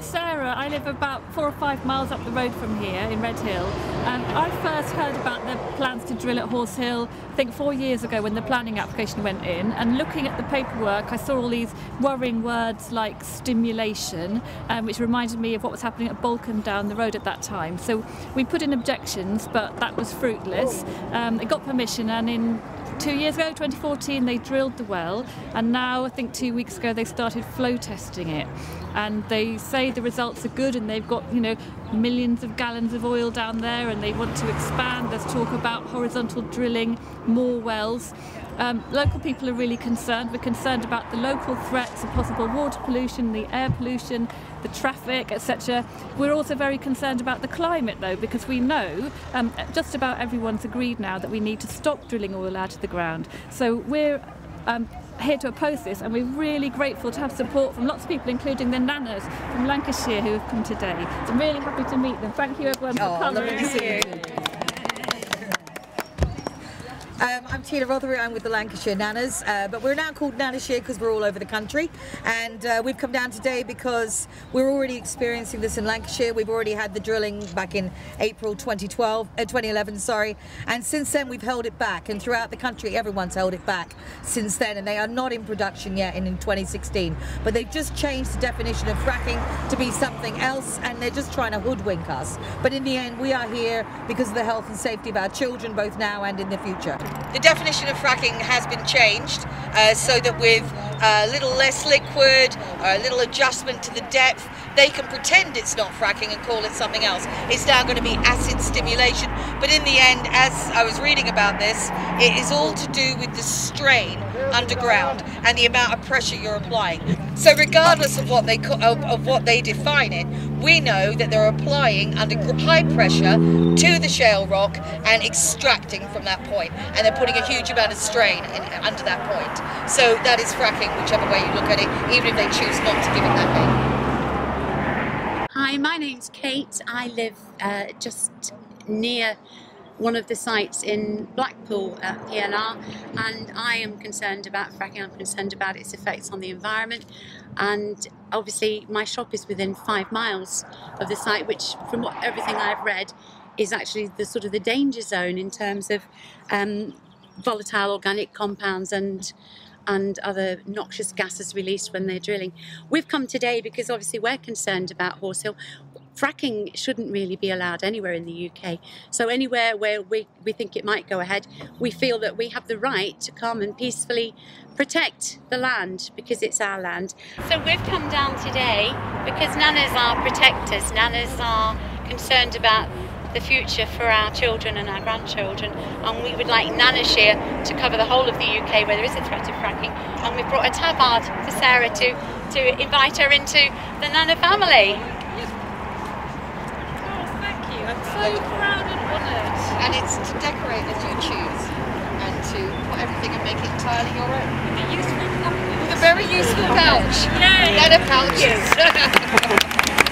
Sarah. I live about four or five miles up the road from here in Redhill. And I first heard about the plans to drill at Horse Hill, I think four years ago when the planning application went in. And looking at the paperwork, I saw all these worrying words like stimulation, um, which reminded me of what was happening at Balcombe down the road at that time. So we put in objections, but that was fruitless. Um, it got permission, and in two years ago, 2014, they drilled the well, and now I think two weeks ago they started flow testing it. And they say the results are good, and they've got you know millions of gallons of oil down there, and they want to expand. There's talk about horizontal drilling, more wells. Um, local people are really concerned. We're concerned about the local threats of possible water pollution, the air pollution, the traffic, etc. We're also very concerned about the climate, though, because we know um, just about everyone's agreed now that we need to stop drilling oil out of the ground. So we're um, here to oppose this, and we're really grateful to have support from lots of people, including the Nanas from Lancashire who have come today. So I'm really happy to meet them. Thank you, everyone, for Oh, coming. lovely to see you. Um, I'm Tina Rothery, I'm with the Lancashire Nanas, uh, but we're now called Nanashire because we're all over the country. And uh, we've come down today because we're already experiencing this in Lancashire. We've already had the drilling back in April 2012, uh, 2011, sorry. And since then we've held it back. And throughout the country, everyone's held it back since then. And they are not in production yet in, in 2016. But they've just changed the definition of fracking to be something else. And they're just trying to hoodwink us. But in the end, we are here because of the health and safety of our children, both now and in the future. The definition of fracking has been changed uh, so that with a little less liquid, a little adjustment to the depth, they can pretend it's not fracking and call it something else. It's now going to be acid stimulation, but in the end, as I was reading about this, it is all to do with the strain underground and the amount of pressure you're applying. So regardless of what they of, of what they define it, we know that they're applying under high pressure to the shale rock and extracting from that point. and they're putting a huge amount of strain in, under that point. So that is fracking, whichever way you look at it, even if they choose not to give it that name. Hi, my name's Kate. I live uh, just near one of the sites in Blackpool at PNR, and I am concerned about fracking. I'm concerned about its effects on the environment, and obviously my shop is within five miles of the site, which, from what everything I've read, is actually the sort of the danger zone in terms of um, volatile organic compounds and and other noxious gases released when they're drilling. We've come today because obviously we're concerned about Horse Hill. Fracking shouldn't really be allowed anywhere in the UK. So anywhere where we, we think it might go ahead, we feel that we have the right to come and peacefully protect the land because it's our land. So we've come down today because nanas are protectors, nanas are concerned about the future for our children and our grandchildren and we would like Nanashire to cover the whole of the UK where there is a threat of fracking and we've brought a tabard for Sarah to, to invite her into the Nana family. Oh, thank you. I'm so proud and honoured. And it's to decorate as you choose, and to put everything and make it entirely your own. Useful With a very useful pouch. Yay! And a pouches.